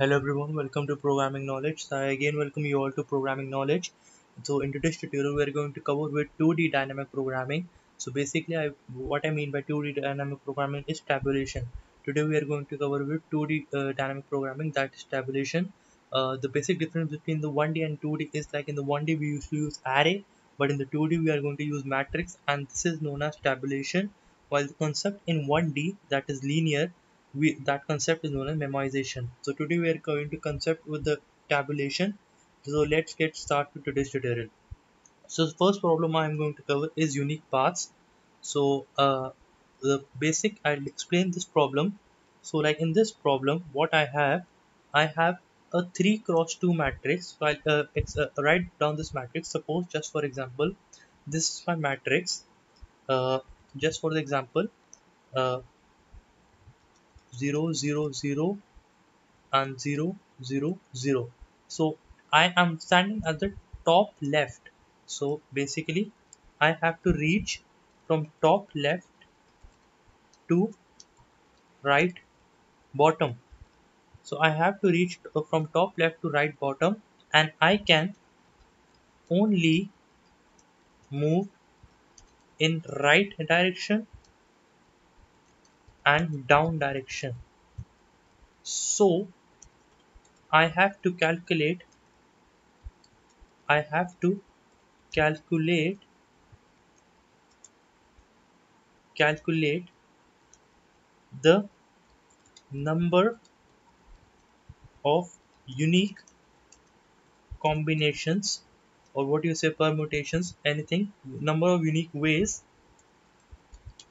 Hello everyone, welcome to Programming Knowledge. So I again welcome you all to Programming Knowledge. So in today's tutorial, we are going to cover with 2D dynamic programming. So basically, I, what I mean by 2D dynamic programming is tabulation. Today we are going to cover with 2D uh, dynamic programming, that is tabulation. Uh, the basic difference between the 1D and 2D is like in the 1D we used to use array, but in the 2D we are going to use matrix, and this is known as tabulation. While the concept in 1D that is linear we that concept is known as memoization. So today we are going to concept with the tabulation. So let's get started with today's tutorial. So the first problem i am going to cover is unique paths. So uh, the basic i'll explain this problem. So like in this problem what i have i have a 3 cross 2 matrix. So i'll uh, uh, write down this matrix. Suppose just for example this is my matrix. Uh, just for the example uh, 0 0 0 and 0 0 0 so I am standing at the top left. So basically I have to reach from top left to right bottom. So I have to reach uh, from top left to right bottom and I can only move in right direction and down direction. So I have to calculate I have to calculate calculate the number of unique combinations or what you say permutations anything number of unique ways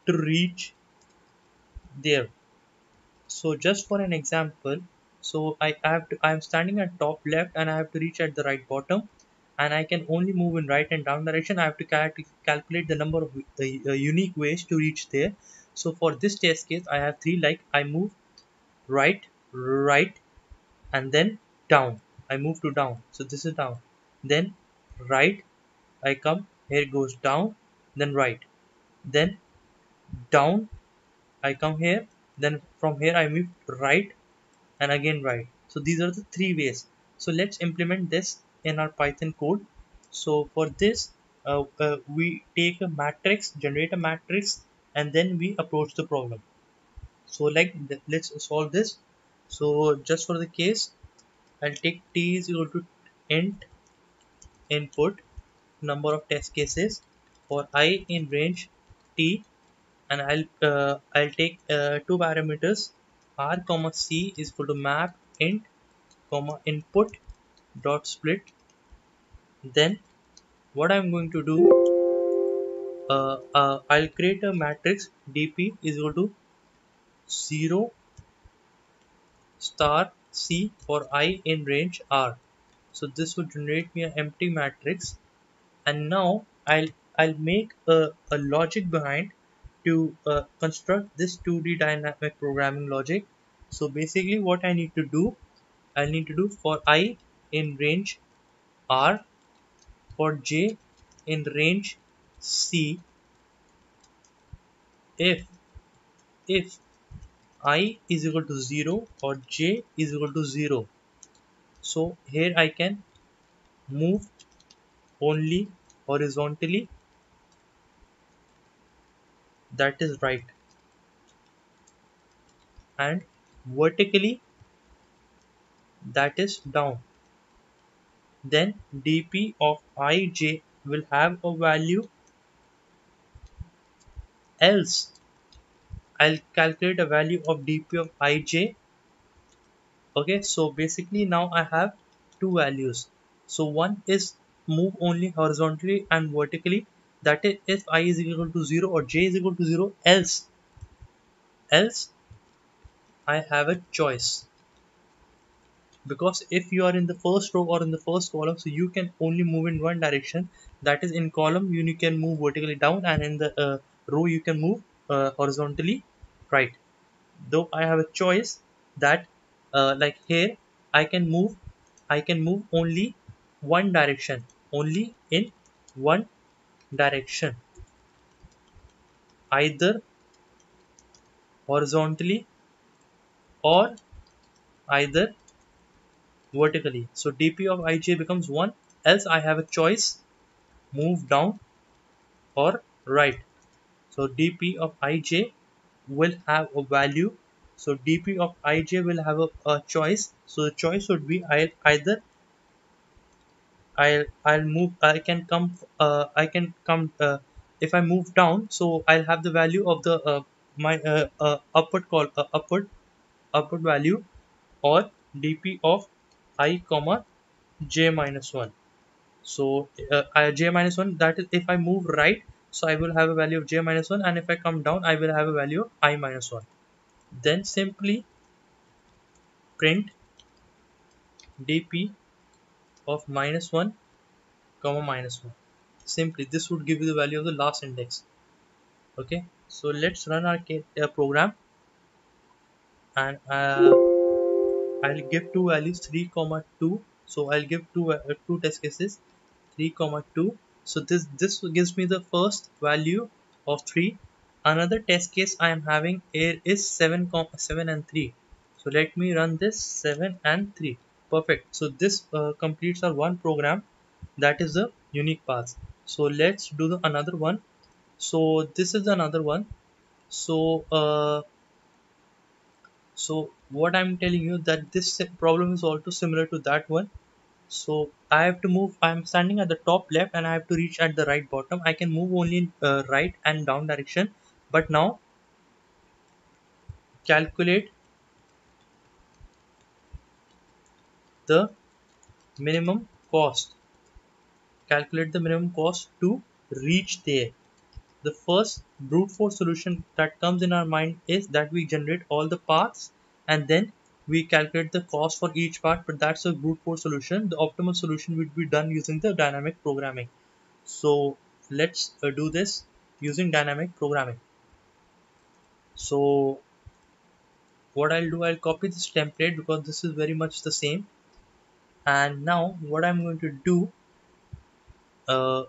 to reach there. So just for an example so I have to I am standing at top left and I have to reach at the right bottom and I can only move in right and down direction. I have to cal calculate the number of uh, unique ways to reach there. So for this test case I have three like I move right right and then down. I move to down. So this is down. Then right I come here goes down then right. Then down I come here then from here I move right and again right. So these are the three ways. So let's implement this in our Python code. So for this uh, uh, we take a matrix generate a matrix and then we approach the problem. So like let's solve this. So just for the case I'll take t is equal to int input number of test cases for i in range t and I'll uh, I'll take uh, two parameters. R comma c is equal to map int comma input dot split. Then what I'm going to do uh, uh, I'll create a matrix. Dp is equal to 0 star c for i in range r. So this would generate me an empty matrix. And now I'll I'll make a, a logic behind to uh, construct this 2D dynamic programming logic. So basically what I need to do, I need to do for i in range r, for j in range c, if if i is equal to 0 or j is equal to 0 so here I can move only horizontally that is right. And vertically that is down. Then dp of ij will have a value else. I'll calculate a value of dp of ij okay so basically now I have two values. So one is move only horizontally and vertically that is if i is equal to 0 or j is equal to 0 else else I have a choice. Because if you are in the first row or in the first column so you can only move in one direction. That is in column you can move vertically down and in the uh, row you can move uh, horizontally right. Though I have a choice that uh, like here I can move I can move only one direction only in one direction. Either horizontally or either vertically. So dp of ij becomes 1 else I have a choice. Move down or right. So dp of ij will have a value. So dp of ij will have a, a choice. So the choice would be either I'll I'll move I can come uh, I can come uh, if I move down so I'll have the value of the uh, my uh, uh, upward call uh, upward upward value or dp of i comma j minus 1 so uh, j minus 1 that is if I move right so I will have a value of j minus 1 and if I come down I will have a value of i minus 1 then simply print dp of minus 1 comma minus 1 simply this would give you the value of the last index. Okay? So let's run our uh, program. And uh, I'll give two values 3 comma 2 so I'll give two uh, two test cases 3 comma 2 so this this gives me the first value of 3 another test case I am having here is 7 comma 7 and 3 so let me run this 7 and 3 perfect. So this uh, completes our one program. That is the unique path. So let's do the another one. So this is another one. So uh, so what i'm telling you that this problem is also similar to that one. So I have to move I'm standing at the top left and I have to reach at the right bottom. I can move only in uh, right and down direction. But now calculate the minimum cost. Calculate the minimum cost to reach there. The first brute force solution that comes in our mind is that we generate all the paths and then we calculate the cost for each part but that's a brute force solution. The optimal solution would be done using the dynamic programming. So let's uh, do this using dynamic programming. So what I'll do I'll copy this template because this is very much the same and now what I'm going to do uh,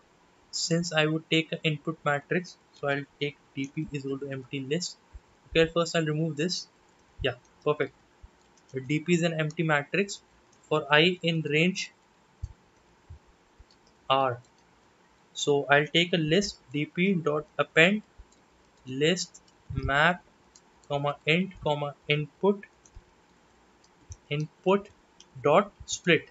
since I would take an input matrix so I'll take dp is equal to empty list. Okay first I'll remove this. Yeah perfect. Dp is an empty matrix for i in range r. So I'll take a list dp dot append list map comma int comma input input dot split.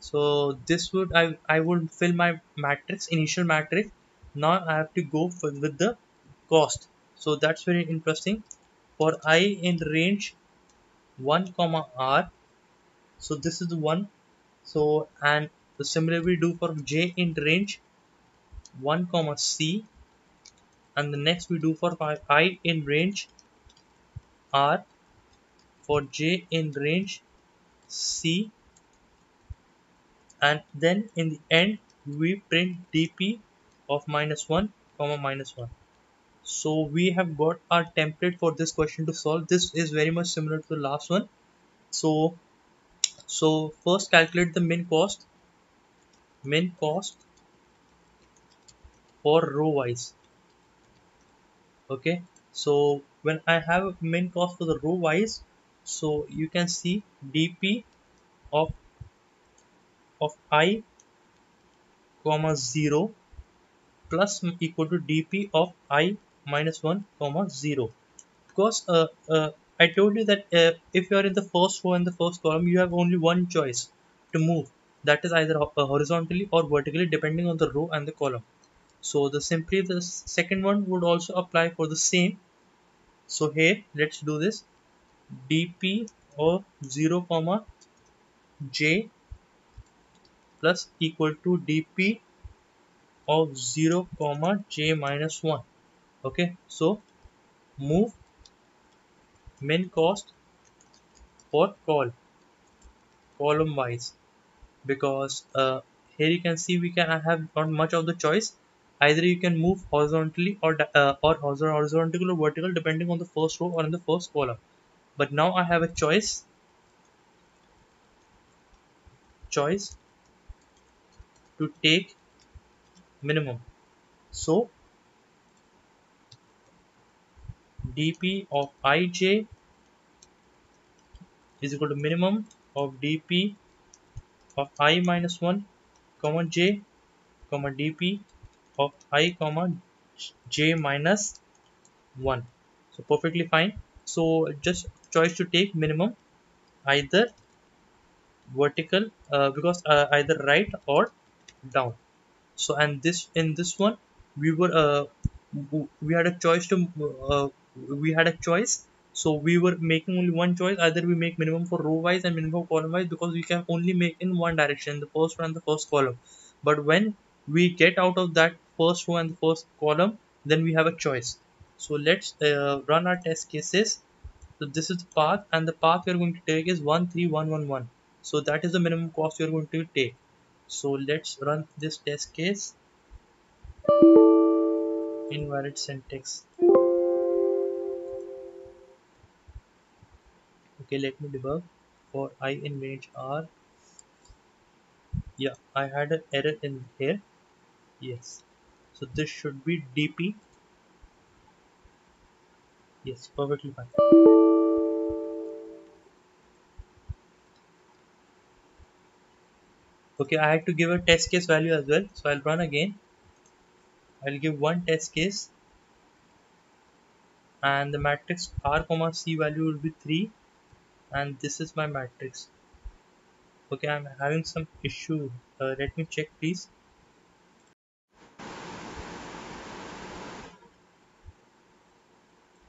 So this would I, I would fill my matrix initial matrix. Now I have to go for, with the cost. So that's very interesting. For i in range 1 comma r. So this is the one. So and the similar we do for j in range 1 comma c. And the next we do for i in range r for j in range c and then in the end we print dp of minus 1 comma minus 1 so we have got our template for this question to solve. This is very much similar to the last one. So so first calculate the min cost min cost for row wise. Okay? So when I have a min cost for the row wise so you can see dp of of i comma 0 plus equal to dp of i minus 1 comma 0 because uh, uh, I told you that uh, if you are in the first row and the first column you have only one choice to move. That is either uh, horizontally or vertically depending on the row and the column. So the simply the second one would also apply for the same. So here let's do this dp of 0 comma j plus equal to dp of 0 comma j minus 1 okay so move min cost for call column wise. Because uh, here you can see we can have not much of the choice. Either you can move horizontally or uh, or horizontal or vertical depending on the first row or in the first column but now I have a choice. Choice to take minimum. So dp of ij is equal to minimum of dp of i minus 1 comma j comma dp of i comma j minus 1 so perfectly fine. So just choice to take minimum either vertical uh, because uh, either right or down. So and this in this one we were uh, we had a choice to uh, we had a choice. So we were making only one choice. Either we make minimum for row wise and minimum for column wise because we can only make in one direction the first one and the first column. But when we get out of that first row and the first column then we have a choice. So let's uh, run our test cases so this is the path and the path we're going to take is 13111 so that is the minimum cost you're going to take. So let's run this test case. Invalid syntax. Okay let me debug. For i in range r. Yeah i had an error in here. Yes. So this should be dp yes perfectly fine okay i had to give a test case value as well. So i'll run again. I'll give one test case. And the matrix r comma c value will be 3 and this is my matrix. Okay i'm having some issue. Uh, let me check please.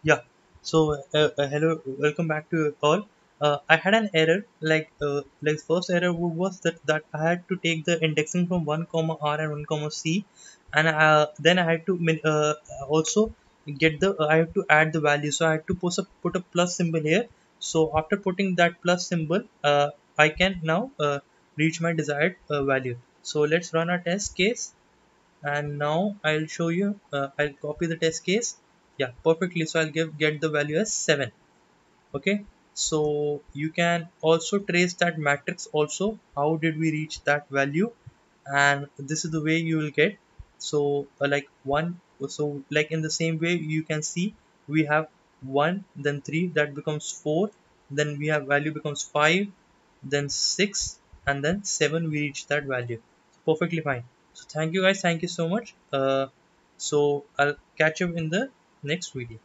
Yeah. So uh, uh, hello welcome back to all uh, i had an error like uh, like first error was that that i had to take the indexing from 1 comma r and 1 comma c. And uh, then i had to uh, also get the i have to add the value. So i had to put a put a plus symbol here. So after putting that plus symbol uh, I can now uh, reach my desired uh, value. So let's run a test case. And now I'll show you I'll copy the test case. Yeah perfectly. So I'll give get the value as 7 okay so you can also trace that matrix also. How did we reach that value? And this is the way you will get. So uh, like one so like in the same way you can see we have 1 then 3 that becomes 4 then we have value becomes 5 then 6 and then 7 we reach that value. Perfectly fine. So thank you guys. Thank you so much. Uh, so i'll catch you in the next video